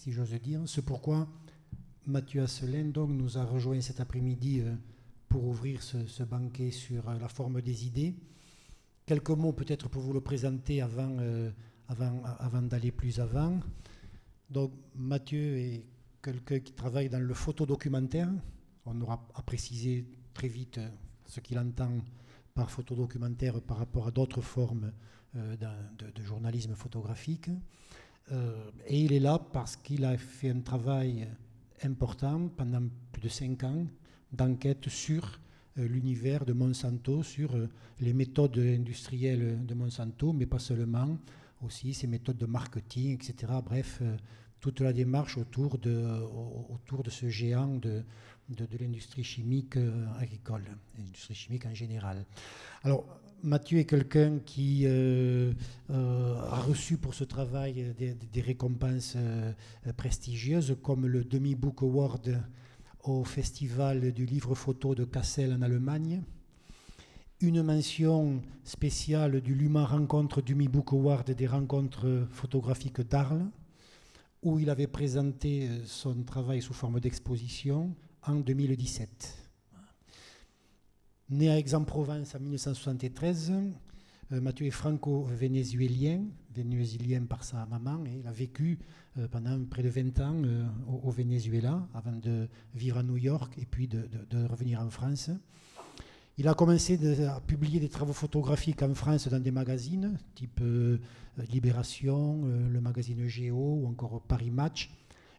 si j'ose dire. C'est pourquoi Mathieu Asselin nous a rejoint cet après-midi pour ouvrir ce, banquet sur la forme des idées. Quelques mots peut-être pour vous le présenter avant, avant, d'aller plus avant. Donc Mathieu est quelqu'un qui travaille dans le photodocumentaire. On aura à préciser très vite ce qu'il entend par photodocumentaire par rapport à d'autres formes euh, de, journalisme photographique. Euh, et il est là parce qu'il a fait un travail important pendant plus de cinq ans d'enquête sur euh, l'univers de Monsanto, sur les méthodes industrielles de Monsanto, mais pas seulement, aussi ses méthodes de marketing, etc. Bref, toute la démarche autour de, autour de ce géant de, de, l'industrie chimique euh, agricole, l'industrie chimique en général. Alors, Mathieu est quelqu'un qui euh, euh, a reçu pour ce travail des, récompenses prestigieuses, comme le Demi-Book Award au Festival du livre photo de Kassel en Allemagne, une mention spéciale du Luma Rencontre Demi-Book Award des rencontres photographiques d'Arles, où il avait présenté son travail sous forme d'exposition en 2017. Né à Aix-en-Provence en 1973, euh, Mathieu est franco-vénézuélien, vénézuélien par sa maman, il a vécu euh, pendant près de 20 ans euh, au, Venezuela avant de vivre à New York et puis de, revenir en France. Il a commencé à publier des travaux photographiques en France dans des magazines, type Libération, le magazine Géo ou encore Paris Match.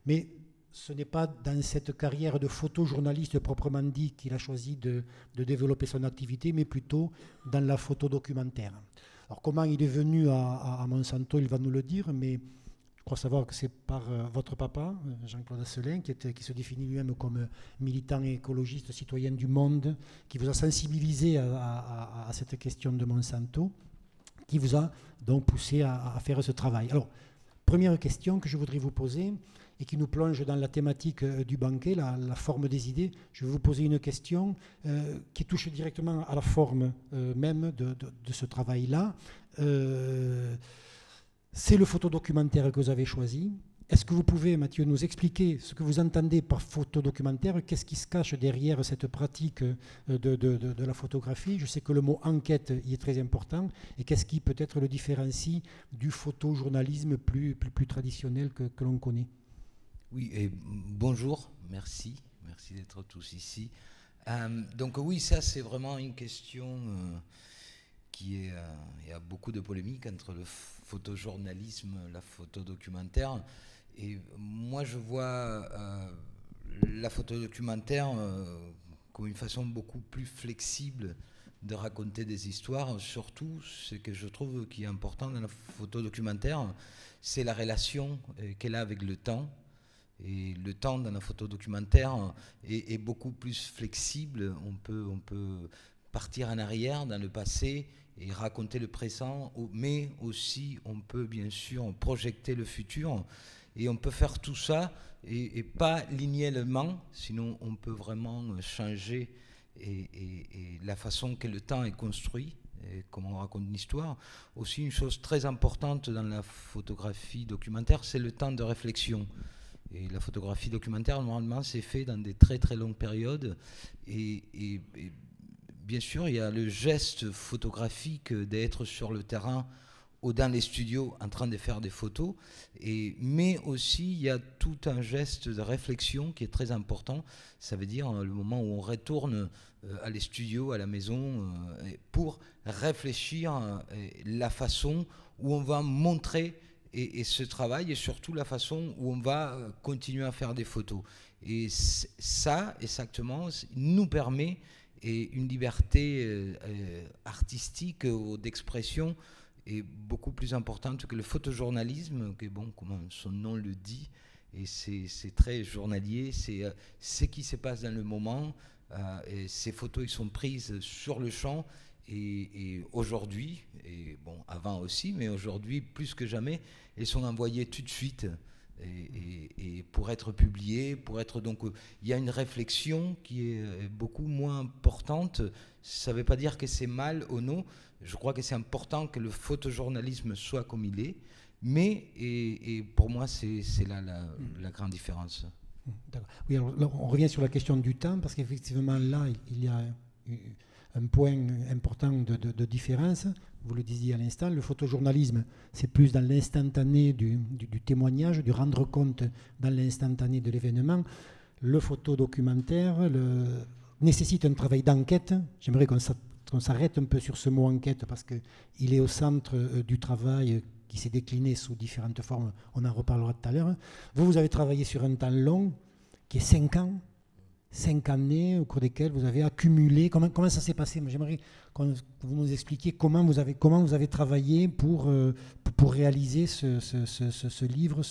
Mais ce n'est pas dans cette carrière de photojournaliste proprement dit qu'il a choisi de, développer son activité, mais plutôt dans la photo documentaire. Alors comment il est venu à, Monsanto, il va nous le dire, mais je crois savoir que c'est par euh, votre papa, euh, Jean-Claude Asselin, qui, qui, se définit lui-même comme militant écologiste, citoyen du monde, qui vous a sensibilisé à, cette question de Monsanto, qui vous a donc poussé à, faire ce travail. Alors, première question que je voudrais vous poser, et qui nous plonge dans la thématique euh, du banquet, la, forme des idées, je vais vous poser une question euh, qui touche directement à la forme euh, même de, ce travail-là. c'est le photodocumentaire que vous avez choisi. Est-ce que vous pouvez, Mathieu, nous expliquer ce que vous entendez par photodocumentaire? Qu'est-ce qui se cache derrière cette pratique de, la photographie? Je sais que le mot enquête y est très important. Et qu'est-ce qui peut-être le différencie du photojournalisme plus, traditionnel que l'on connaît? Oui, et bonjour, merci, merci d'être tous ici. Euh, donc oui, ça c'est vraiment une question euh, qui est, euh, il y a beaucoup de polémiques entre le photojournalisme, la photodocumentaire, et moi je vois la photodocumentaire comme une façon beaucoup plus flexible de raconter des histoires. Surtout, ce que je trouve qui est important dans la photodocumentaire, c'est la relation qu'elle a avec le temps et le temps dans la photo documentaire est, beaucoup plus flexible. On peut, on peut partir en arrière dans le passé et raconter le présent, mais aussi on peut bien sûr projeter le futur. Et on peut faire tout ça et, pas linéalement, sinon on peut vraiment changer et, la façon que le temps est construit et comment on raconte une histoire. Aussi, une chose très importante dans la photographie documentaire, c'est le temps de réflexion. Et la photographie documentaire, normalement, c'est fait dans des très très longues périodes. Et, bien sûr, il y a le geste photographique d'être sur le terrain ou dans les studios en train de faire des photos. Et, mais aussi, il y a tout un geste de réflexion qui est très important. Ça veut dire le moment où on retourne euh, à les studios, à la maison, euh, pour réfléchir euh, la façon où on va montrer et, ce travail et surtout la façon où on va euh, continuer à faire des photos. Et ça, exactement, nous permet et une liberté euh, euh, artistique ou d'expression est beaucoup plus importante que le photojournalisme, que bon, comme son nom le dit, et c'est très journalier, c'est ce qui se passe dans le moment. ces photos, ils sont prises sur le champ et, aujourd'hui, et bon, avant aussi, mais aujourd'hui plus que jamais, elles sont envoyées tout de suite et, pour être publiées, pour être donc, il y a une réflexion qui est beaucoup moins importante. Ça ne veut pas dire que c'est mal ou non. Je crois que c'est important que le photojournalisme soit comme il est, Mais, et, pour moi, c'est là la, grande différence. On revient sur la question du temps, parce qu'effectivement, là, il y a un point important de, différence. Vous le disiez à l'instant, le photojournalisme, c'est plus dans l'instantané du, témoignage, du rendre compte dans l'instantané de l'événement. Le photodocumentaire le, nécessite un travail d'enquête. J'aimerais qu'on s'arrête un peu sur ce mot enquête parce qu'il est au centre euh, du travail qui s'est décliné sous différentes formes. On en reparlera tout à l'heure. Vous, vous avez travaillé sur un temps long qui est 5 ans cinq années au cours desquelles vous avez accumulé. Comment, comment ça s'est passé? J'aimerais que vous nous expliquiez comment vous avez, comment vous avez travaillé pour, euh, pour réaliser ce, ce, ce, livre,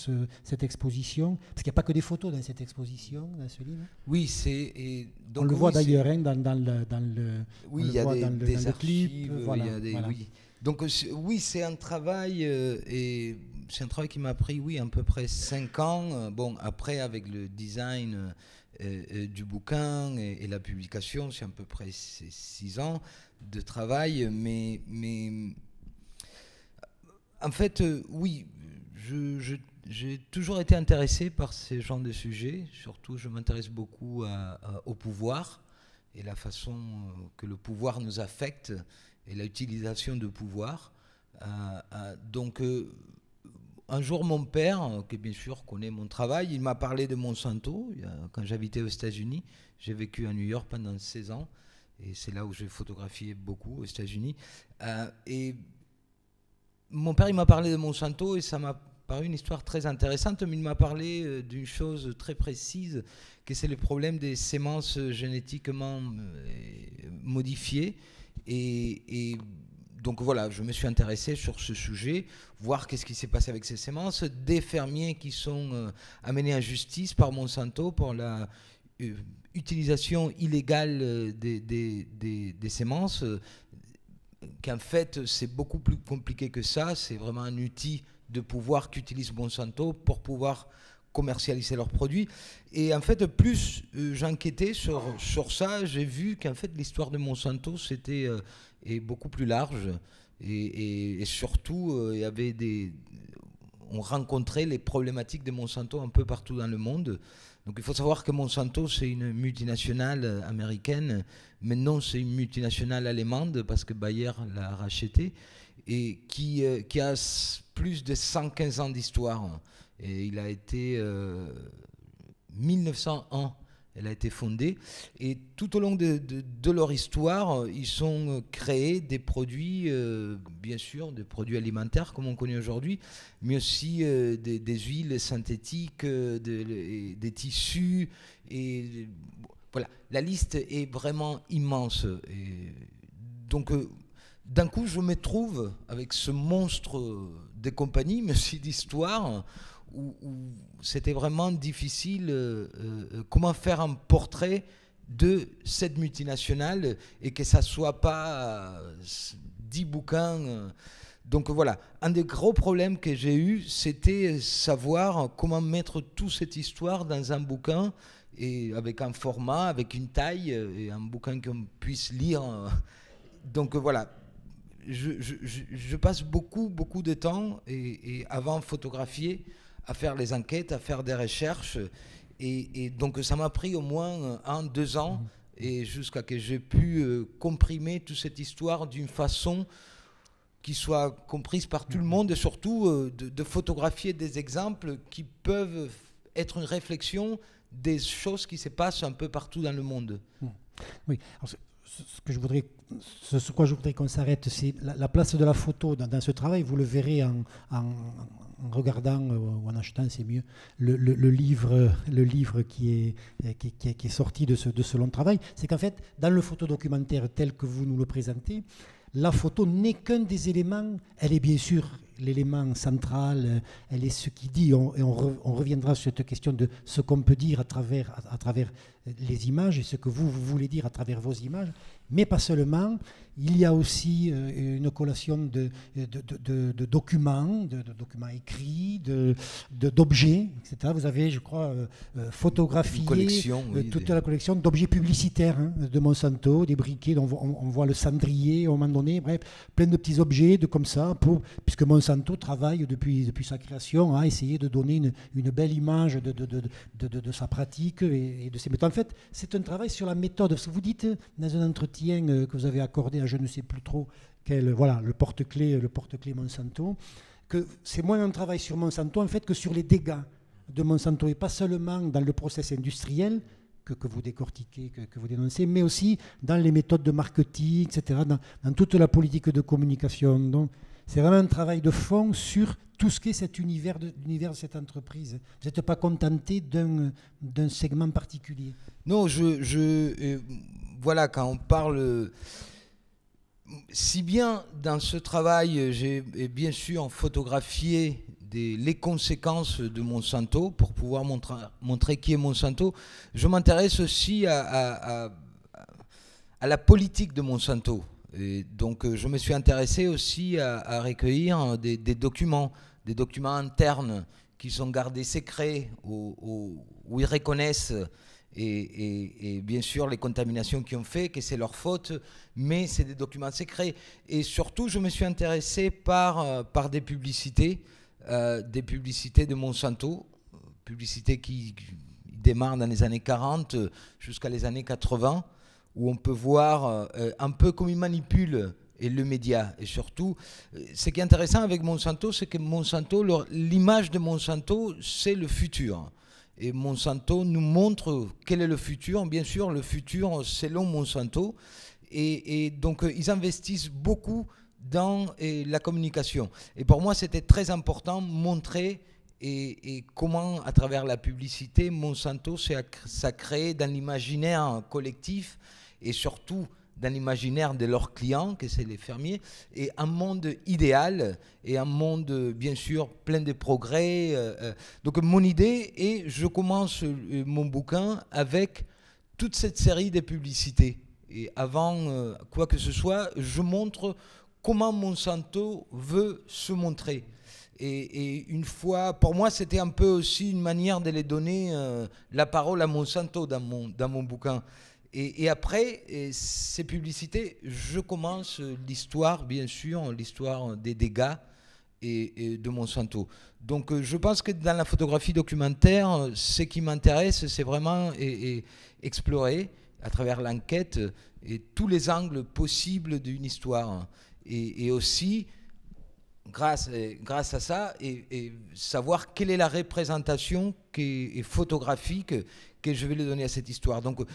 cette exposition. Parce qu'il n'y a pas que des photos dans cette exposition, dans ce livre. Oui, c'est. On le voit d'ailleurs hein, dans, dans, le, dans le. Oui, il y a des, dans le, des archives, voilà, Oui. Donc oui, c'est un travail euh, et c'est un travail qui m'a pris oui à peu près cinq ans. Bon après avec le design euh, euh, du bouquin et, la publication, c'est à peu près six ans de travail, mais, mais en fait, euh, oui, j'ai toujours été intéressé par ces genres de sujets. Surtout, je m'intéresse beaucoup au pouvoir et la façon que le pouvoir nous affecte et l'utilisation de pouvoir. donc, un jour, mon père, qui bien sûr connaît mon travail, il m'a parlé de Monsanto. Quand j'habitais aux États-Unis, j'ai vécu à New York pendant 16 ans. Et c'est là où j'ai photographié beaucoup aux États-Unis. Euh, et mon père, il m'a parlé de Monsanto et ça m'a paru une histoire très intéressante, mais il m'a parlé euh, d'une chose très précise, que c'est le problème des sémences génétiquement euh, modifiées. Et donc voilà, je me suis intéressé sur ce sujet, voir qu'est-ce qui s'est passé avec ces semences, des fermiers qui sont euh, amenés à justice par Monsanto pour la euh, utilisation illégale euh, des, des, des, semences, qu'en fait c'est beaucoup plus compliqué que ça, c'est vraiment un outil de pouvoir qu'utilise Monsanto pour pouvoir commercialiser leurs produits. Et en fait, plus j'enquêtais sur ça, j'ai vu qu'en fait l'histoire de Monsanto, c'était est beaucoup plus large. Et, surtout, euh, il y avait des, on rencontrait les problématiques de Monsanto un peu partout dans le monde. Donc il faut savoir que Monsanto, c'est une multinationale américaine. Maintenant, c'est une multinationale allemande parce que Bayer l'a racheté et qui, euh, qui a plus de 115 ans d'histoire. Et il a été 1901 euh, elle a été fondée. Et tout au long de, leur histoire, ils ont créé des produits, euh, bien sûr, des produits alimentaires comme on connaît aujourd'hui, mais aussi euh, des, huiles synthétiques, euh, des tissus. Et voilà, la liste est vraiment immense. Donc, d'un coup, je me trouve avec ce monstre des compagnies, mais aussi d'histoire où, c'était vraiment difficile euh, euh, comment faire un portrait de cette multinationale et que ça soit pas euh, dix bouquins. Donc voilà, un des gros problèmes que j'ai eu, c'était savoir comment mettre toute cette histoire dans un bouquin et avec un format, avec une taille et un bouquin qu'on puisse lire. Donc voilà, je, passe beaucoup, beaucoup de temps et avant photographier à faire les enquêtes, à faire des recherches. Et, donc ça m'a pris au moins un, deux ans, mhm. et jusqu'à que j'ai pu euh, comprimer toute cette histoire d'une façon qui soit comprise par tout le mhm. monde, et surtout euh, de, photographier des exemples qui peuvent être une réflexion des choses qui se passent un peu partout dans le monde. Mhm. Oui, ce que je voudrais, ce sur quoi je voudrais qu'on s'arrête, c'est la, place de la photo dans, ce travail. Vous le verrez en, regardant euh, ou en achetant, c'est mieux, le, livre, le livre qui est, qui, qui, est sorti de ce, de ce long travail. C'est qu'en fait, dans le photodocumentaire tel que vous nous le présentez, la photo n'est qu'un des éléments. Elle est bien sûr l'élément central, elle est ce qui dit, et on, reviendra sur cette question de ce qu'on peut dire à travers, à, travers les images et ce que vous, vous, voulez dire à travers vos images. mais pas seulement. Il y a aussi euh, une collation de, de, documents, de, documents écrits, d'objets, etc. Vous avez, je crois, euh, euh, photographié toute la collection d'objets publicitaires hein, de Monsanto, des briquets, dont on, voit le cendrier à un moment donné, bref, plein de petits objets de comme ça, pour, puisque Monsanto travaille depuis, depuis sa création à essayer de donner une, une belle image de, de, sa pratique et, de ses méthodes. En fait, c'est un travail sur la méthode. Que vous dites dans un entretien que vous avez accordé je ne sais plus trop quel, voilà, le porte-clés le porte-clés Monsanto, que c'est moins un travail sur Monsanto en fait que sur les dégâts de Monsanto et pas seulement dans le process industriel que, que vous décortiquez, que, vous dénoncez, mais aussi dans les méthodes de marketing, etc., dans, toute la politique de communication. Donc, c'est vraiment un travail de fond sur tout ce qu'est cet univers de, de cette entreprise. Vous n'êtes pas contenté d'un, d'un segment particulier? Non, je, je voilà, quand on parle si bien dans ce travail, j'ai bien sûr photographié les conséquences de Monsanto pour pouvoir montrer, qui est Monsanto, je m'intéresse aussi à, la politique de Monsanto. Et donc je me suis intéressé aussi à, recueillir des, documents, des documents internes qui sont gardés secrets, où ils reconnaissent et, bien sûr les contaminations qu'ils ont fait, que c'est leur faute, mais c'est des documents secrets. Et surtout, je me suis intéressé par, euh, par des publicités, euh, des publicités de Monsanto, publicités qui démarrent dans les années 40 jusqu'à les années 80, où on peut voir euh, un peu comme ils manipulent et le média. Et surtout, ce qui est intéressant avec Monsanto, c'est que Monsanto, l'image de Monsanto, c'est le futur. Et Monsanto nous montre quel est le futur. Bien sûr, le futur selon Monsanto. Et, donc, euh, ils investissent beaucoup dans la communication. Et pour moi, c'était très important montrer et, comment, à travers la publicité, Monsanto s'est créé dans l'imaginaire collectif et surtout dans l'imaginaire de leurs clients, que c'est les fermiers, et un monde idéal et un monde, bien sûr, plein de progrès. Euh, euh. Donc mon idée est, je commence euh, mon bouquin avec toute cette série de publicités. Et avant quoi que ce soit, je montre comment Monsanto veut se montrer. Et, une fois, pour moi, c'était un peu aussi une manière de les donner la parole à Monsanto dans mon, dans mon bouquin. Et, après ces publicités, je commence l'histoire, bien sûr, l'histoire des dégâts et, de Monsanto. Donc euh, je pense que dans la photographie documentaire, ce qui m'intéresse, c'est vraiment explorer à travers l'enquête et tous les angles possibles d'une histoire. Et, aussi, grâce, grâce à ça, et, savoir quelle est la représentation qui est photographique que je vais lui donner à cette histoire. Donc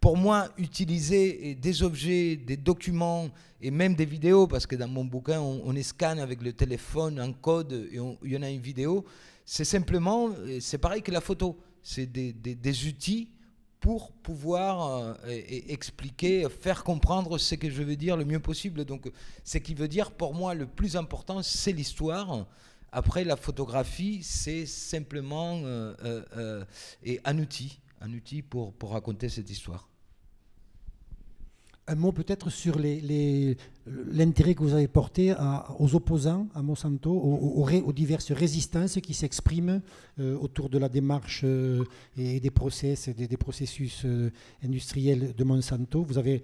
pour moi, utiliser des objets, des documents et même des vidéos, parce que dans mon bouquin, on, on scanne avec le téléphone un code et il y en a une vidéo, c'est simplement, c'est pareil que la photo, c'est des, outils pour pouvoir euh, expliquer, faire comprendre ce que je veux dire le mieux possible. Donc, ce qui veut dire, pour moi, le plus important, c'est l'histoire. Après, la photographie, c'est simplement euh, euh, un outil, un outil pour, raconter cette histoire. Un mot peut-être sur l'intérêt que vous avez porté aux opposants à Monsanto, aux, diverses résistances qui s'expriment euh, autour de la démarche euh, et des process, des, processus euh, industriels de Monsanto. Vous avez,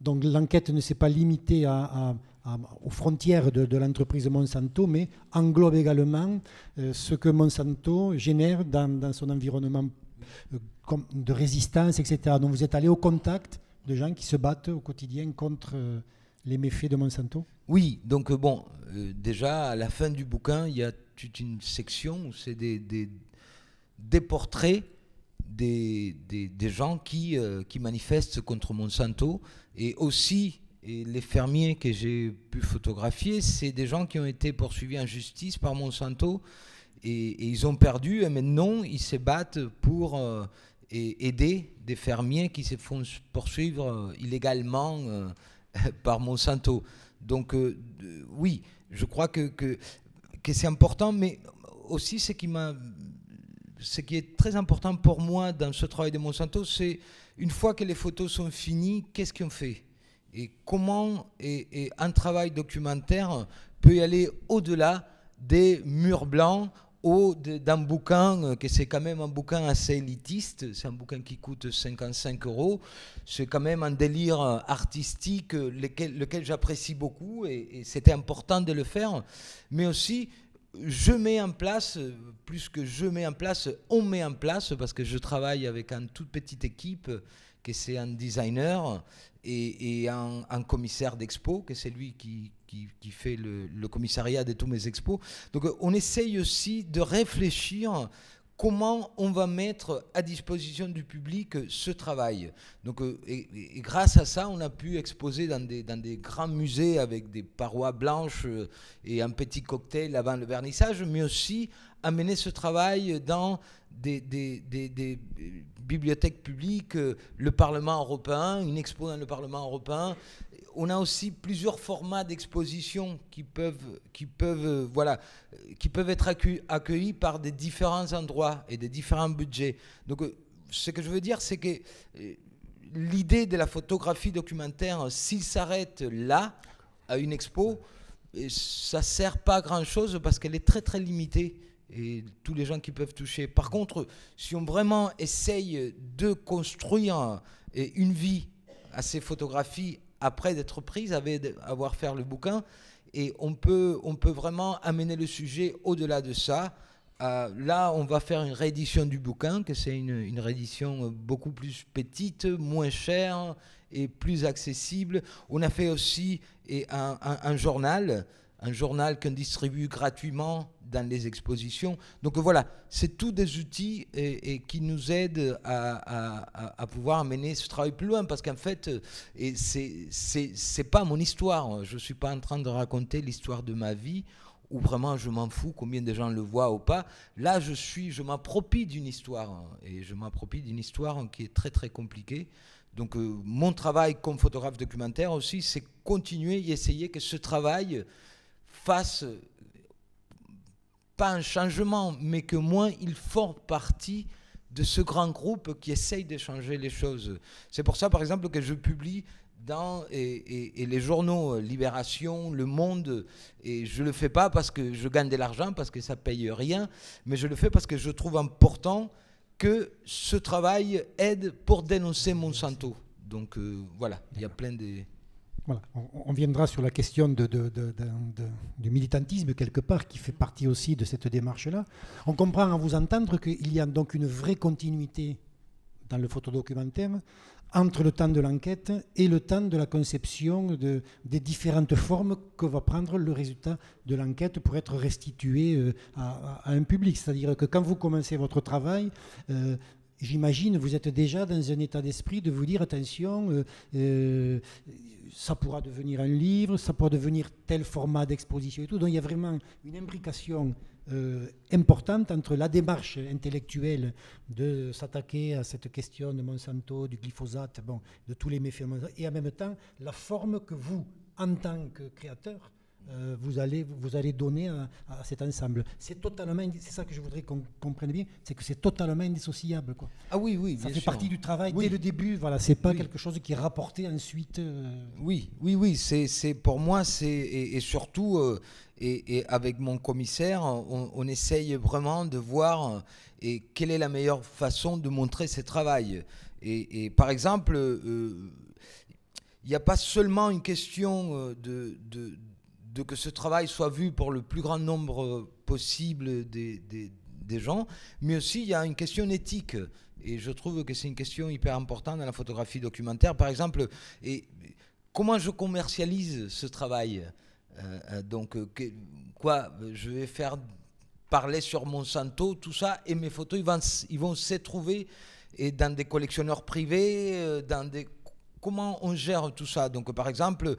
donc l'enquête ne s'est pas limitée aux frontières de, l'entreprise Monsanto, mais englobe également ce que Monsanto génère dans son environnement de résistance, etc. Donc vous êtes allé au contact de gens qui se battent au quotidien contre euh, les méfaits de Monsanto? Oui, donc euh, bon, euh, déjà à la fin du bouquin, il y a toute une section où c'est des, des, portraits des, des, gens qui, qui manifestent contre Monsanto et aussi les fermiers que j'ai pu photographier, c'est des gens qui ont été poursuivis en justice par Monsanto et, ils ont perdu et maintenant ils se battent pour et aider des fermiers qui se font poursuivre euh, illégalement euh, par Monsanto. Donc euh, oui, je crois que, que, c'est important, mais aussi ce qui, ce qui est très important pour moi dans ce travail de Monsanto, c'est une fois que les photos sont finies, qu'est-ce qu'on fait? Et comment et, un travail documentaire peut aller au-delà des murs blancs ou d'un bouquin, euh, que c'est quand même un bouquin assez élitiste, c'est un bouquin qui coûte 55 euros, c'est quand même un délire artistique lequel, lequel j'apprécie beaucoup et c'était important de le faire, mais aussi je mets en place, plus que je mets en place, on met en place, parce que je travaille avec une toute petite équipe, que c'est un designer et, un, commissaire d'expo, que c'est lui qui, qui, fait le, commissariat de tous mes expos. Donc on essaye aussi de réfléchir comment on va mettre à disposition du public ce travail. Donc, euh, et, grâce à ça, on a pu exposer dans des, grands musées avec des parois blanches euh, et un petit cocktail avant le vernissage, mais aussi amener ce travail dans des, des, des, bibliothèques publiques, euh, le Parlement européen, une expo dans le Parlement européen, on a aussi plusieurs formats d'exposition qui peuvent, qui, peuvent, euh, voilà, qui peuvent être accueillis par des différents endroits et des différents budgets. Donc, euh, ce que je veux dire, c'est que euh, l'idée de la photographie documentaire, s'il s'arrête là, à une expo, ça ne sert pas à grand-chose parce qu'elle est très très limitée et tous les gens qui peuvent toucher. Par contre, si on vraiment essaye de construire une vie à ces photographies après d'être prise, avoir fait le bouquin. Et on peut, on peut vraiment amener le sujet au-delà de ça. Euh, là, on va faire une réédition du bouquin, que c'est une, une, réédition beaucoup plus petite, moins chère et plus accessible. On a fait aussi et un journal un journal qu'on distribue gratuitement dans les expositions. Donc voilà, c'est tous des outils et, qui nous aident à, pouvoir mener ce travail plus loin parce qu'en fait, et c'est, c'est, pas mon histoire. Je ne suis pas en train de raconter l'histoire de ma vie où vraiment je m'en fous combien de gens le voient ou pas. Là, je suis, je m'approprie d'une histoire et je m'approprie d'une histoire qui est très très compliquée. Donc euh, mon travail comme photographe documentaire aussi, c'est continuer et essayer que ce travail fasse pas un changement, mais que moins il forme partie de ce grand groupe qui essaye de changer les choses. C'est pour ça, par exemple, que je publie dans et, les journaux Libération, Le Monde, et je le fais pas parce que je gagne de l'argent, parce que ça paye rien, mais je le fais parce que je trouve important que ce travail aide pour dénoncer Monsanto. Donc euh, voilà, il y a plein de on, viendra sur la question du militantisme quelque part qui fait partie aussi de cette démarche-là. On comprend à vous entendre qu'il y a donc une vraie continuité dans le photodocumentaire entre le temps de l'enquête et le temps de la conception des différentes formes que va prendre le résultat de l'enquête pour être restitué euh, à, un public. C'est-à-dire que quand vous commencez votre travail, euh, j'imagine, vous êtes déjà dans un état d'esprit de vous dire attention, euh, ça pourra devenir un livre, ça pourra devenir tel format d'exposition et tout. Donc il y a vraiment une imbrication euh, importante entre la démarche intellectuelle de s'attaquer à cette question de Monsanto, du glyphosate, bon, de tous les méfaits, et en même temps la forme que vous, en tant que créateur, euh, vous, allez, vous allez donner à, cet ensemble. C'est totalement, c'est ça que je voudrais qu'on comprenne bien, c'est que c'est totalement indissociable. Quoi. Ah oui, oui, ça fait partie du travail dès le début. Voilà, c'est pas quelque chose qui est rapporté ensuite. Euh. Oui, oui, oui. C'est, pour moi, c'est et, surtout euh, et, avec mon commissaire, on, essaye vraiment de voir et quelle est la meilleure façon de montrer ce travail. Et, par exemple, il n'y a pas seulement une question de, de de que ce travail soit vu pour le plus grand nombre possible des, des, gens, mais aussi il y a une question éthique. Et je trouve que c'est une question hyper importante dans la photographie documentaire. Par exemple, et comment je commercialise ce travail? Euh, euh, Donc, euh, quoi Je vais faire parler sur Monsanto, tout ça, et mes photos, ils vont, ils vont se trouver et dans des collectionneurs privés, dans des comment on gère tout ça? Donc, par exemple,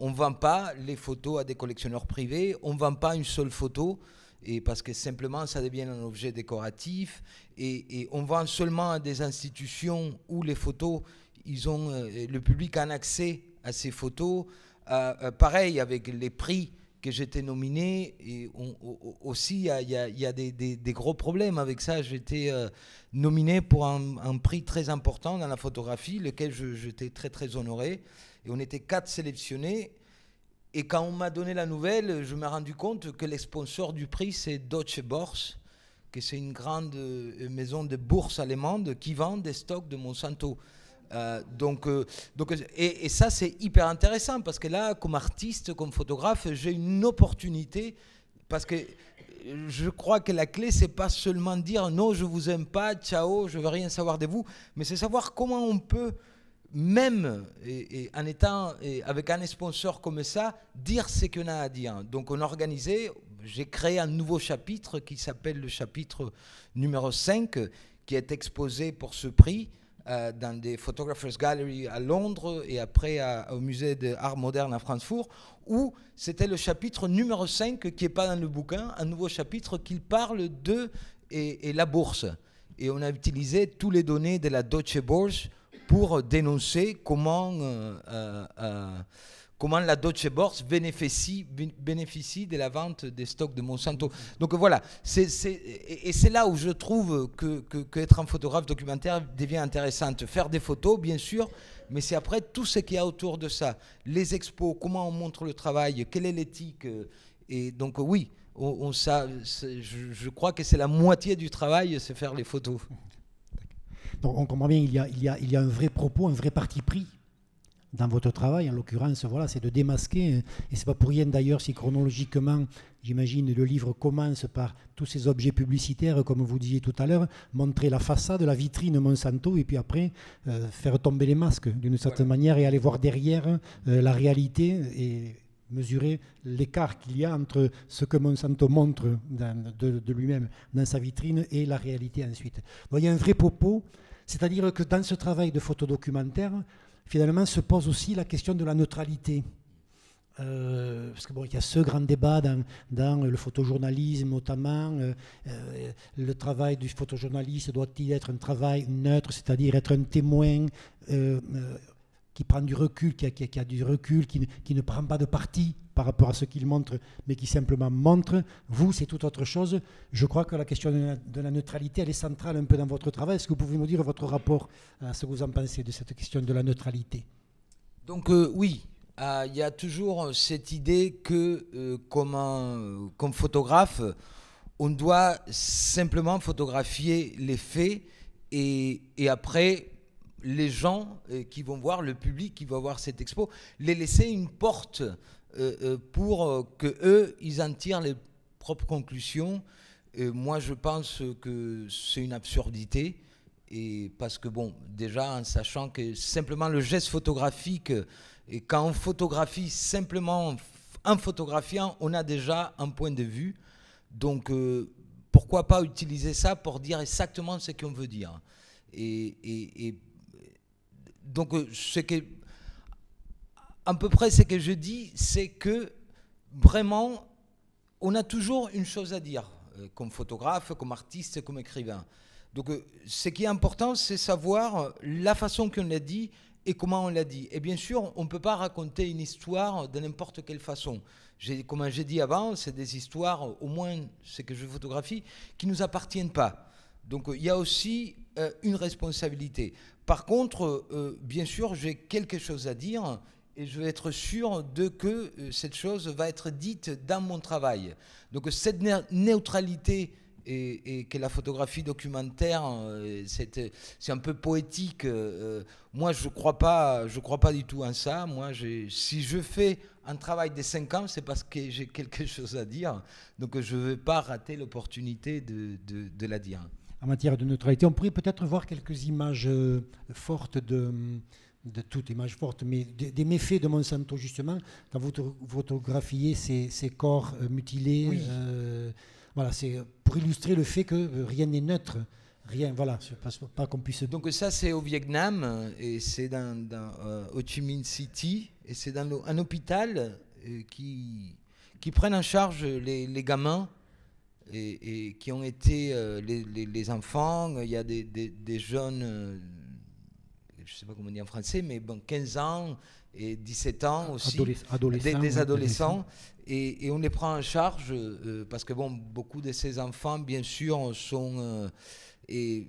on ne vend pas les photos à des collectionneurs privés, on ne vend pas une seule photo, et parce que simplement ça devient un objet décoratif, et, on vend seulement à des institutions où les photos, ils ont, euh, le public a un accès à ces photos. Euh, euh, pareil avec les prix que j'étais nominé, et aussi il y a, des, gros problèmes avec ça. J'étais nominé pour un, prix très important dans la photographie, lequel j'étais très très honoré. Et on était quatre sélectionnés. Et quand on m'a donné la nouvelle, je me suis rendu compte que les sponsors du prix, c'est Deutsche Börse, que c'est une grande euh, maison de bourse allemande qui vend des stocks de Monsanto. Euh, donc, euh, donc, et, ça, c'est hyper intéressant parce que là, comme artiste, comme photographe, j'ai une opportunité parce que je crois que la clé, c'est pas seulement dire non, je vous aime pas, ciao, je veux rien savoir de vous, mais c'est savoir comment on peut, même en étant avec un sponsor comme ça, dire ce qu'on a à dire. Donc on a organisé, j'ai créé un nouveau chapitre qui s'appelle le chapitre numéro 5, qui est exposé pour ce prix. Euh, dans des Photographers Gallery à Londres et après au musée d'art moderne à Francfort, où c'était le chapitre numéro 5 qui n'est pas dans le bouquin, un nouveau chapitre qui parle de et, la bourse. Et on a utilisé toutes les données de la Deutsche Börse pour dénoncer comment euh, euh, comment la Deutsche Börse bénéficie, bénéficie de la vente des stocks de Monsanto. Donc voilà, et c'est là où je trouve que, un photographe documentaire devient intéressant. Faire des photos, bien sûr, mais c'est après tout ce qu'il y a autour de ça. Les expos, comment on montre le travail, quelle est l'éthique. Et donc oui, on, je, je, crois que c'est la moitié du travail, c'est faire les photos. On comprend bien, il y, a, il, y a, il y a un vrai propos, un vrai parti pris dans votre travail, en l'occurrence, voilà, c'est de démasquer. Hein. Et c'est pas pour rien d'ailleurs si chronologiquement, j'imagine, le livre commence par tous ces objets publicitaires, comme vous disiez tout à l'heure, montrer la façade, la vitrine Monsanto, et puis après euh, faire tomber les masques d'une certaine manière et aller voir derrière euh, la réalité et mesurer l'écart qu'il y a entre ce que Monsanto montre de, de lui-même dans sa vitrine et la réalité ensuite. il y a un vrai propos, c'est-à-dire que dans ce travail de photodocumentaire, finalement se pose aussi la question de la neutralité. Euh, parce qu'il bon, y a ce grand débat dans, dans le photojournalisme notamment. Euh, euh, le travail du photojournaliste doit-il être un travail neutre, c'est-à-dire être un témoin qui prend du recul, qui a, du recul, qui, ne prend pas de parti par rapport à ce qu'il montre, mais qui simplement montre. Vous, c'est tout autre chose. Je crois que la question de la, neutralité, elle est centrale un peu dans votre travail. Est-ce que vous pouvez nous dire votre rapport à ce que vous en pensez de cette question de la neutralité? Donc euh, oui, euh, il y a toujours cette idée que euh, comme, photographe, on doit simplement photographier les faits et après les gens euh, qui vont voir, le public qui va voir cette expo, les laisser une porte euh, euh, pour que eux, ils en tirent les propres conclusions. moi, je pense que c'est une absurdité. Et parce que, bon, déjà, en sachant que simplement le geste photographique, et quand on photographie simplement en photographiant, on a déjà un point de vue. Donc, pourquoi pas utiliser ça pour dire exactement ce qu'on veut dire et, et, et donc, euh, ce que, à peu près ce que je dis, c'est que vraiment, on a toujours une chose à dire, euh, comme photographe, comme artiste, comme écrivain. Donc, euh, ce qui est important, c'est savoir la façon qu'on l'a dit et comment on l'a dit. Et bien sûr, on ne peut pas raconter une histoire de n'importe quelle façon. Comme j'ai dit avant, c'est des histoires, au moins ce que je photographie, qui ne nous appartiennent pas. Donc il y a aussi une responsabilité. Par contre, euh, bien sûr, j'ai quelque chose à dire et je veux être sûr de que euh, cette chose va être dite dans mon travail. Donc cette neutralité et, que la photographie documentaire, euh, c'est un peu poétique. moi, je ne crois, pas, crois pas du tout en ça. Moi, si je fais un travail de 5 ans, c'est parce que j'ai quelque chose à dire. Donc je ne veux pas rater l'opportunité de la dire en matière de neutralité. On pourrait peut-être voir quelques images euh, fortes de, de toutes images fortes, mais des, méfaits de Monsanto, justement, quand vous photographiez ces, ces corps euh, mutilés. Euh, voilà, c'est pour illustrer le fait que rien n'est neutre. Rien, voilà, pas, pas qu'on puisse. Donc ça, c'est au Vietnam et c'est dans, dans Ho Chi Minh City et c'est dans un hôpital qui qui prennent en charge les, les gamins et, qui ont été euh, les, enfants. Il y a des, des, jeunes, euh, je ne sais pas comment dire en français, mais bon, 15 ans et 17 ans aussi, adolescents, des, adolescents. Et, on les prend en charge euh, parce que bon, beaucoup de ces enfants, bien sûr, sont, et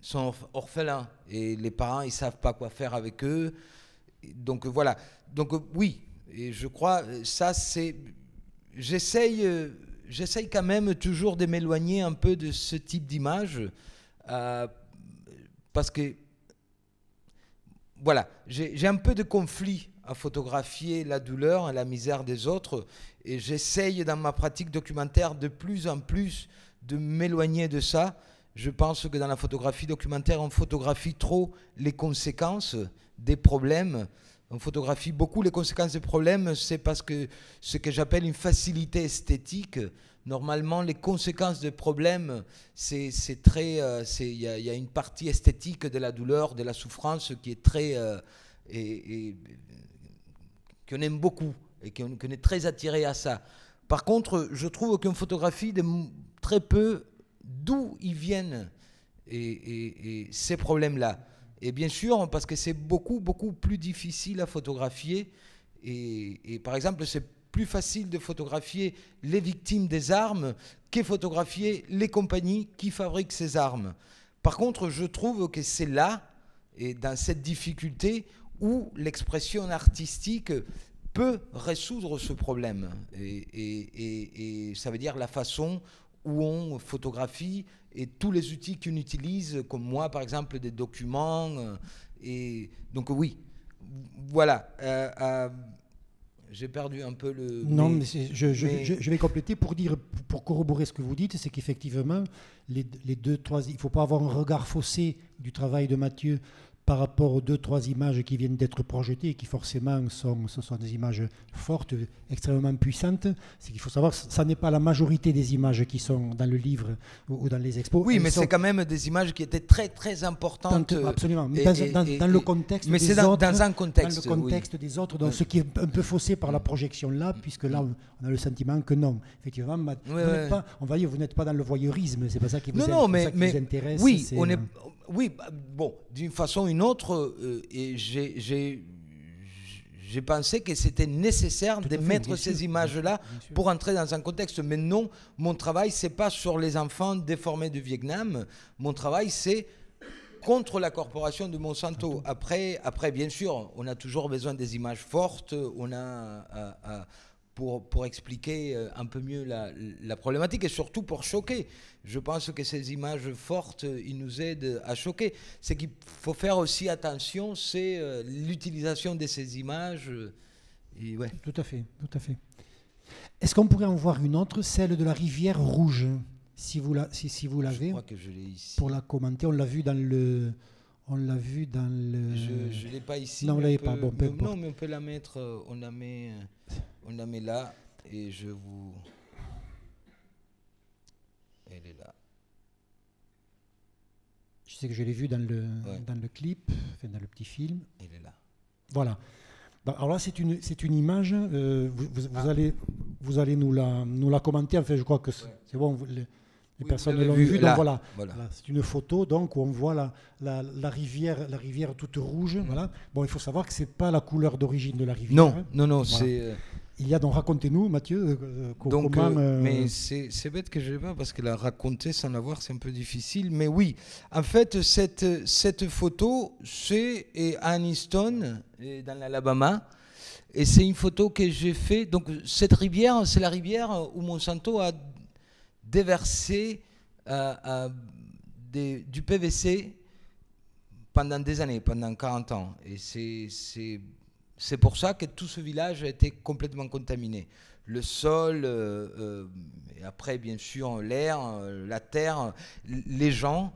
sont orphelins et les parents, ils savent pas quoi faire avec eux. donc voilà. Donc oui, et je crois, ça c'est... J'essaye, j'essaye quand même toujours de m'éloigner un peu de ce type d'image, parce que, voilà, j'ai un peu de conflit à photographier la douleur et la misère des autres. Et j'essaye dans ma pratique documentaire de plus en plus de m'éloigner de ça. Je pense que dans la photographie documentaire, on photographie trop les conséquences des problèmes. On photographie beaucoup les conséquences des problèmes, c'est parce que ce que j'appelle une facilité esthétique. Normalement, les conséquences des problèmes, c'est très, euh, il y, a une partie esthétique de la douleur, de la souffrance qui est très euh, et, qu'on aime beaucoup et qu'on est très attiré à ça. Par contre, je trouve qu'une photographie de très peu d'où ils viennent et, ces problèmes-là. Et bien sûr, parce que c'est beaucoup, beaucoup plus difficile à photographier. Et, par exemple, c'est plus facile de photographier les victimes des armes que photographier les compagnies qui fabriquent ces armes. Par contre, je trouve que c'est là, et dans cette difficulté, où l'expression artistique peut résoudre ce problème. Et, ça veut dire la façon où on photographie et tous les outils qu'on utilise, comme moi par exemple, des documents. Euh, et donc oui, voilà. Euh, euh, j'ai perdu un peu le. Non, mais, je, je, vais compléter pour dire, pour corroborer ce que vous dites, c'est qu'effectivement, les, les, deux, trois, il ne faut pas avoir un regard faussé du travail de Mathieu par rapport aux deux, trois images qui viennent d'être projetées et qui forcément sont, ce sont des images fortes, extrêmement puissantes, c'est qu'il faut savoir que ça n'est pas la majorité des images qui sont dans le livre ou, dans les expos. Oui, mais c'est quand même des images qui étaient très très importantes. absolument, mais dans, le contexte mais des autres. Dans un contexte. Dans le contexte des autres, donc ce qui est un peu faussé par la projection là, puisque là on a le sentiment que non, effectivement, Pas, on va dire vous n'êtes pas dans le voyeurisme, c'est pas ça qui vous, non, non, mais, vous intéresse. Oui, on est oui, bah, bon, d'une façon ou autre, euh, et j'ai pensé que c'était nécessaire de mettre ces images-là pour entrer dans un contexte. Mais non, mon travail, c'est pas sur les enfants déformés du Vietnam. Mon travail, c'est contre la corporation de Monsanto. Après, après, bien sûr, on a toujours besoin des images fortes. On a pour, expliquer euh, un peu mieux la, problématique et surtout pour choquer. Je pense que ces images fortes, ils nous aident à choquer. Ce qu'il faut faire aussi attention, c'est euh, l'utilisation de ces images. Et ouais. Tout à fait, tout à fait. Est-ce qu'on pourrait en voir une autre, celle de la rivière rouge, si vous la, si, si vous l'avez. Pour la commenter, on l'a vu dans le. On l'a vu dans le. Je ne l'ai pas ici. Non, on pas. Bon, non, mais on peut la mettre. Euh, on la met. On la met là et je vous... Elle est là. Je sais que je l'ai vu dans le, dans le clip, dans le petit film. Elle est là. Voilà. alors là, c'est une, c'est une image. Euh, vous, vous, allez, vous allez nous la, nous la commenter. fait, je crois que c'est bon. Les, personnes l'ont vu. Donc voilà, c'est une photo donc où on voit la, la, la, rivière, la rivière toute rouge. Mm. Voilà. Bon, il faut savoir que c'est pas la couleur d'origine de la rivière. Non, non, non, c'est. Euh, il y a donc, racontez-nous, Mathieu, euh, donc, comment... Euh, mais c'est bête que je ne pas, parce que la raconter sans la voir, c'est un peu difficile. Mais oui, en fait, cette, cette photo, c'est à Aniston, dans l'Alabama. Et c'est une photo que j'ai faite. Donc, cette rivière, c'est la rivière où Monsanto a déversé euh, du PVC pendant des années, pendant 40 ans. Et c'est pour ça que tout ce village a été complètement contaminé. Le sol, euh, euh, et après bien sûr l'air, euh, la terre, les gens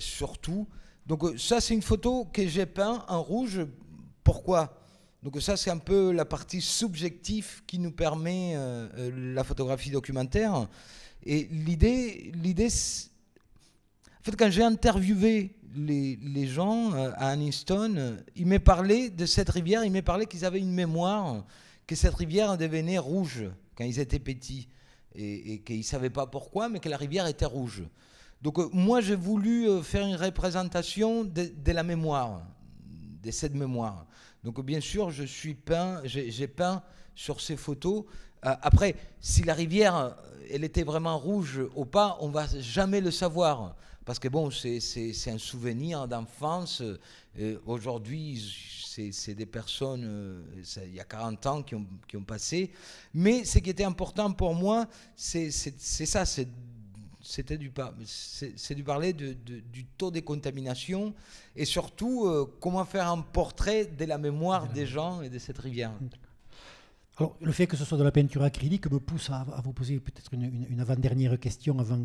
surtout. Donc ça c'est une photo que j'ai peint en rouge. Pourquoi? Donc ça, c'est un peu la partie subjective qui nous permet la photographie documentaire. Et l'idée, l'idée, en fait, quand j'ai interviewé les, gens euh, à Aniston, euh, ils m'ont parlé de cette rivière, ils m'ont parlé qu'ils avaient une mémoire, que cette rivière devenait rouge quand ils étaient petits, et, qu'ils ne savaient pas pourquoi, mais que la rivière était rouge. Donc euh, moi, j'ai voulu faire une représentation de, la mémoire, de cette mémoire. Donc bien sûr, je suis peint, j'ai peint sur ces photos. après, si la rivière, elle était vraiment rouge ou pas, on va jamais le savoir parce que bon, c'est un souvenir d'enfance. Aujourd'hui, c'est des personnes, il y a 40 ans qui ont, qui ont passé. Mais ce qui était important pour moi, c'est ça, c'est c'était du, c'est du parler de, du taux de contamination et surtout comment faire un portrait de la mémoire des gens et de cette rivière. Alors, le fait que ce soit de la peinture acrylique me pousse à, vous poser peut-être une, avant-dernière question avant,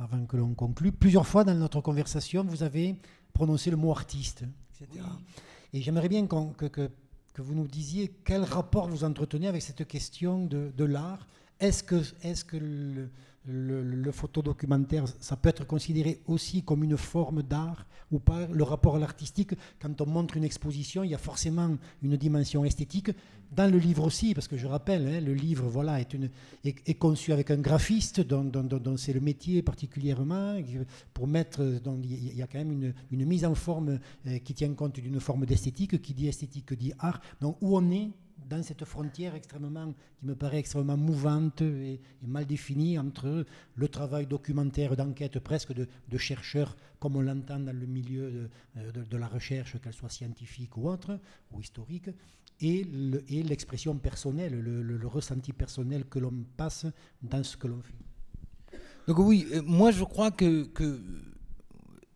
avant que l'on conclue. Plusieurs fois dans notre conversation, vous avez prononcé le mot artiste, etc. Et j'aimerais bien que, que, vous nous disiez quel rapport vous entretenez avec cette question de, de l'art. Est-ce que, est que le, le, photodocumentaire, ça peut être considéré aussi comme une forme d'art ou pas Le rapport à l'artistique, quand on montre une exposition, il y a forcément une dimension esthétique. Dans le livre aussi, parce que je rappelle, hein, le livre voilà, est, une, est, conçu avec un graphiste dont, c'est le métier particulièrement, pour mettre, donc, il y a quand même une, une mise en forme euh, qui tient compte d'une forme d'esthétique, qui dit esthétique, dit art. Donc où on est dans cette frontière extrêmement, qui me paraît extrêmement mouvante et, mal définie entre le travail documentaire d'enquête presque de, chercheurs, comme on l'entend dans le milieu de, la recherche, qu'elle soit scientifique ou autre, ou historique, et l'expression personnelle, le, ressenti personnel que l'on passe dans ce que l'on fait. Donc oui, euh, moi je crois que, que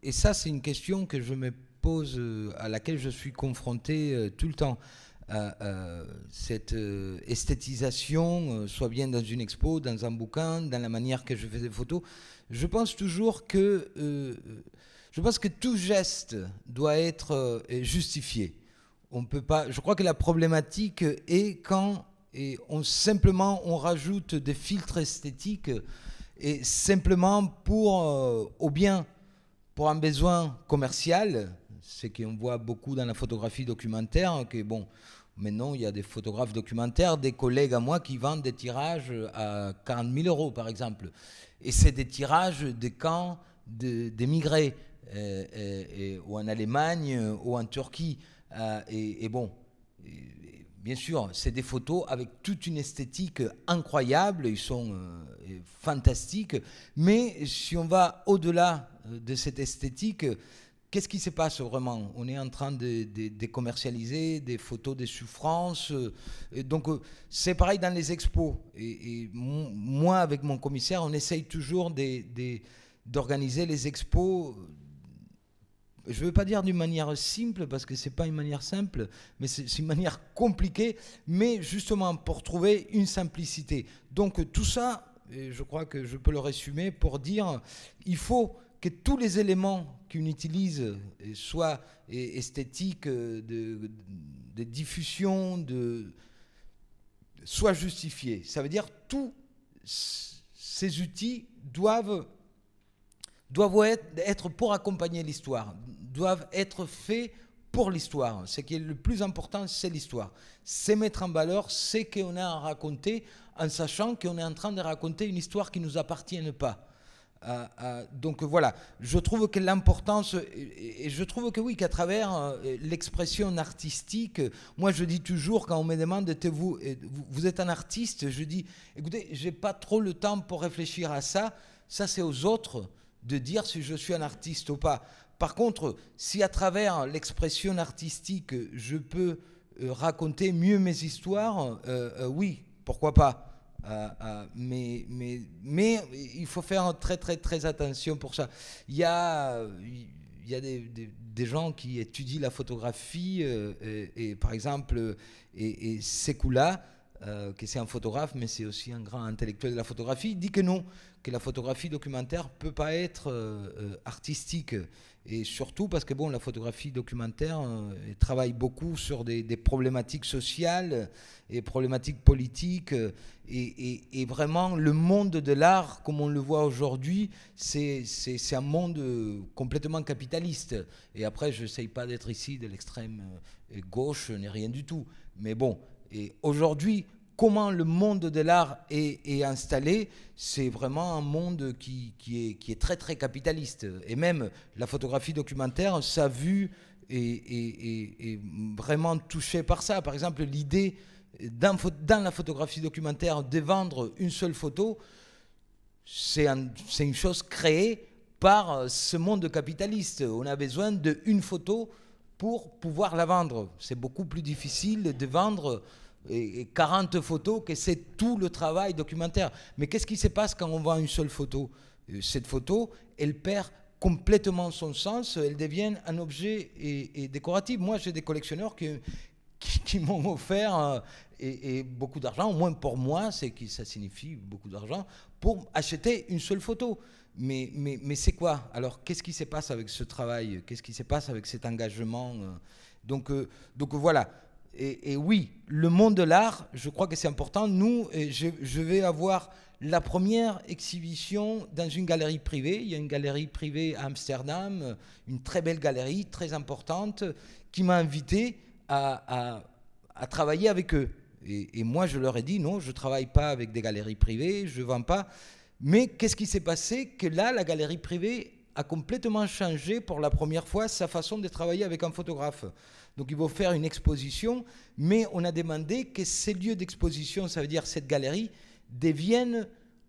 et ça c'est une question que je me pose, euh, à laquelle je suis confronté euh, tout le temps cette euh, esthétisation, euh, soit bien dans une expo, dans un bouquin, dans la manière que je fais des photos, je pense toujours que euh, je pense que tout geste doit être justifié. On peut pas. Je crois que la problématique est quand et on simplement on rajoute des filtres esthétiques et simplement pour au bien pour un besoin commercial, c'est qu'on voit beaucoup dans la photographie documentaire que bon Maintenant, il y a des photographes documentaires, des collègues à moi qui vendent des tirages à 40 000 euros, par exemple. Et c'est des tirages des camps d'émigrés, euh, euh, ou en Allemagne, ou en Turquie. Euh, et, bon, bien sûr, c'est des photos avec toute une esthétique incroyable, ils sont fantastiques. Mais si on va au-delà de cette esthétique, Qu'est-ce qui se passe vraiment? On est en train de, commercialiser des photos des souffrances. donc euh, c'est pareil dans les expos. Et, moi, avec mon commissaire, on essaye toujours d'organiser les expos. Je ne veux pas dire d'une manière simple, parce que ce n'est pas une manière simple, mais c'est une manière compliquée, mais justement pour trouver une simplicité. Donc tout ça, je crois que je peux le résumer pour dire, il faut que tous les éléments qu'on utilise euh, soient esthétiques, euh, de, diffusion, de, soient justifiés. Ça veut dire tous ces outils doivent, doivent être, pour accompagner l'histoire, doivent être faits pour l'histoire. Ce qui est le plus important, c'est l'histoire. C'est mettre en valeur ce qu'on a à raconter en sachant qu'on est en train de raconter une histoire qui ne nous appartient pas. Euh, euh, donc voilà, je trouve que l'importance, et je trouve que oui, qu'à travers euh, l'expression artistique, moi je dis toujours quand on me demande, vous, vous êtes un artiste, je dis, écoutez, j'ai pas trop le temps pour réfléchir à ça, ça c'est aux autres de dire si je suis un artiste ou pas. Par contre, si à travers l'expression artistique, je peux raconter mieux mes histoires, oui, pourquoi pas euh, euh, mais, mais, mais il faut faire très très très attention pour ça. Il y a, y a des, des, gens qui étudient la photographie euh, et, par exemple, et, et Sekula, qui c'est un photographe, mais c'est aussi un grand intellectuel de la photographie, dit que non, que la photographie documentaire peut pas être artistique et surtout parce que bon, la photographie documentaire euh, travaille beaucoup sur des, problématiques sociales et problématiques politiques. Euh, et, vraiment, le monde de l'art, comme on le voit aujourd'hui, c'est un monde euh, complètement capitaliste. Et après, je n'essaye pas d'être ici de l'extrême gauche, ni rien du tout. Mais bon, et aujourd'hui, comment le monde de l'art est, installé, c'est vraiment un monde qui, est, très très capitaliste. Et même la photographie documentaire, sa vue est, vraiment touchée par ça. Par exemple, l'idée dans, la photographie documentaire de vendre une seule photo, c'est une chose créée par ce monde capitaliste. On a besoin d'une photo pour pouvoir la vendre. C'est beaucoup plus difficile de vendre 40 photos que c'est tout le travail documentaire. Mais qu'est-ce qui se passe quand on voit une seule photo? Cette photo, elle perd complètement son sens, elle devient un objet et, décoratif. Moi, j'ai des collectionneurs qui, m'ont offert euh, et, beaucoup d'argent, au moins pour moi, c'est que ça signifie beaucoup d'argent, pour acheter une seule photo. Mais, mais, mais c'est quoi? Alors, qu'est-ce qui se passe avec ce travail? Qu'est-ce qui se passe avec cet engagement? Euh? donc, euh, donc voilà. Et, oui, le monde de l'art, je crois que c'est important. Nous, je, vais avoir la première exhibition dans une galerie privée. Il y a une galerie privée à Amsterdam, une très belle galerie, très importante, qui m'a invité à, travailler avec eux. Et, moi, je leur ai dit, non, je ne travaille pas avec des galeries privées, je ne vends pas. Mais qu'est-ce qui s'est passé? Que là, la galerie privée a complètement changé pour la première fois sa façon de travailler avec un photographe. Donc il faut faire une exposition, mais on a demandé que ces lieux d'exposition, ça veut dire cette galerie, deviennent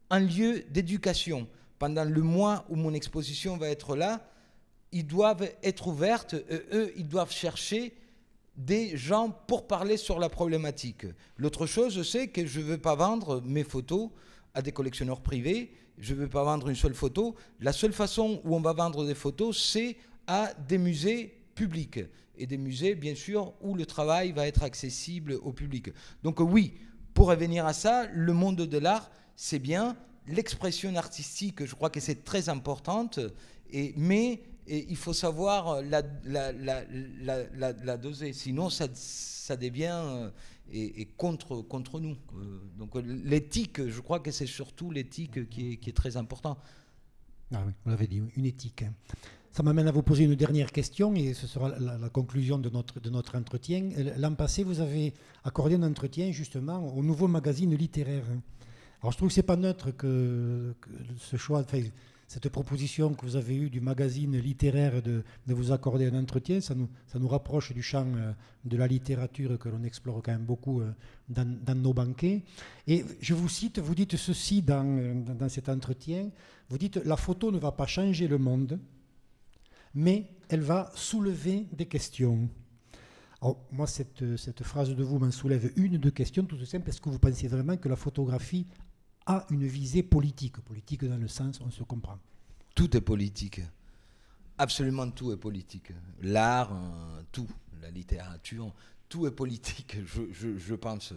un lieu d'éducation. Pendant le mois où mon exposition va être là, ils doivent être ouvertes, eux, ils doivent chercher des gens pour parler sur la problématique. L'autre chose, c'est que je ne veux pas vendre mes photos à des collectionneurs privés, je ne veux pas vendre une seule photo. La seule façon où on va vendre des photos, c'est à des musées publics. Et des musées, bien sûr, où le travail va être accessible au public. Donc oui, pour revenir à ça, le monde de l'art, c'est bien. L'expression artistique, je crois que c'est très importante, et, mais il faut savoir la, la, doser. Sinon, ça, ça devient euh, et, contre, contre nous. Euh, donc l'éthique, je crois que c'est surtout l'éthique qui est, très important. Ah oui, vous l'avez dit, une éthique. Hein. Ça m'amène à vous poser une dernière question et ce sera la, conclusion de notre, de notre entretien. L'an passé, vous avez accordé un entretien justement au nouveau magazine littéraire. Alors je trouve que ce n'est pas neutre que, ce choix, cette proposition que vous avez eue du magazine littéraire de, vous accorder un entretien, ça nous, rapproche du champ euh, de la littérature que l'on explore quand même beaucoup euh, dans, nos banquets. Et je vous cite, vous dites ceci dans, dans cet entretien, vous dites, la photo ne va pas changer le monde, mais elle va soulever des questions. Alors, moi, cette, cette phrase de vous m'en soulève une, deux questions, tout simple. Est-ce que vous pensez vraiment que la photographie a une visée politique Politique dans le sens, on se comprend. Tout est politique. Absolument tout est politique. L'art, euh, tout. La littérature, tout est politique, je, pense.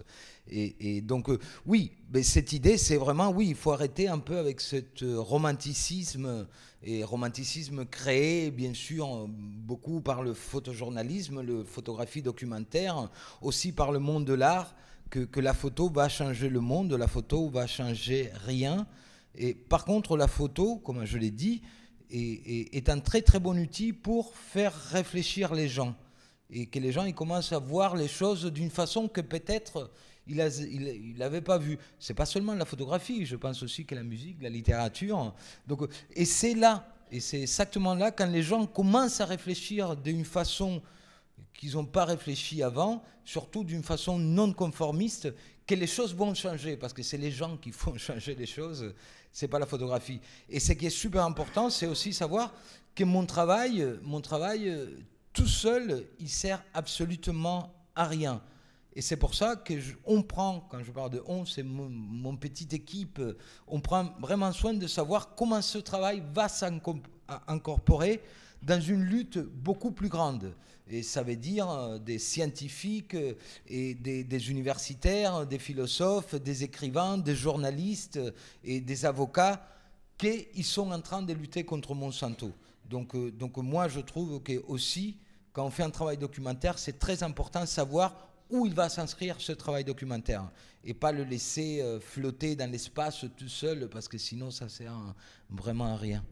Et, donc, euh, oui, mais cette idée, c'est vraiment, oui, il faut arrêter un peu avec ce euh, romanticisme, et romanticisme créé, bien sûr, beaucoup par le photojournalisme, le photographie documentaire, aussi par le monde de l'art, que, la photo va changer le monde, la photo va changer rien. Et par contre, la photo, comme je l'ai dit, est, un très très bon outil pour faire réfléchir les gens et que les gens ils commencent à voir les choses d'une façon que peut-être il n'avait pas vu. C'est pas seulement la photographie, je pense aussi que la musique, la littérature. Donc, et c'est là, et c'est exactement là, quand les gens commencent à réfléchir d'une façon qu'ils n'ont pas réfléchi avant, surtout d'une façon non conformiste, que les choses vont changer, parce que c'est les gens qui font changer les choses, c'est pas la photographie. Et ce qui est super important, c'est aussi savoir que mon travail, mon travail tout seul, il sert absolument à rien. Et c'est pour ça que on prend, quand je parle de on, c'est mon, petite équipe, on prend vraiment soin de savoir comment ce travail va s'incorporer dans une lutte beaucoup plus grande. Et ça veut dire euh, des scientifiques et des, universitaires, des philosophes, des écrivains, des journalistes et des avocats qui sont en train de lutter contre Monsanto. Donc, euh, donc moi, je trouve que aussi, quand on fait un travail documentaire, c'est très important de savoir où il va s'inscrire ce travail documentaire et pas le laisser euh, flotter dans l'espace tout seul parce que sinon ça sert vraiment à rien.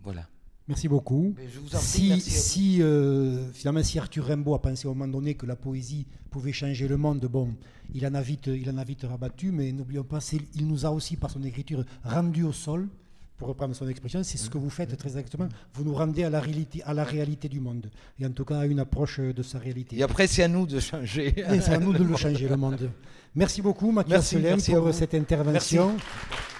Voilà. Merci beaucoup. si, si euh, finalement, si Arthur Rimbaud a pensé au moment donné que la poésie pouvait changer le monde, bon, il en a vite, il en a vite rabattu, mais n'oublions pas, il nous a aussi, par son écriture, rendu au sol pour reprendre son expression, c'est ce que vous faites très exactement. Vous nous rendez à la réalité, à la réalité du monde, et en tout cas à une approche de sa réalité. Et après, c'est à nous de changer. c'est à nous de le changer, le monde. Merci beaucoup, Mathieu Solem, pour cette intervention. Merci.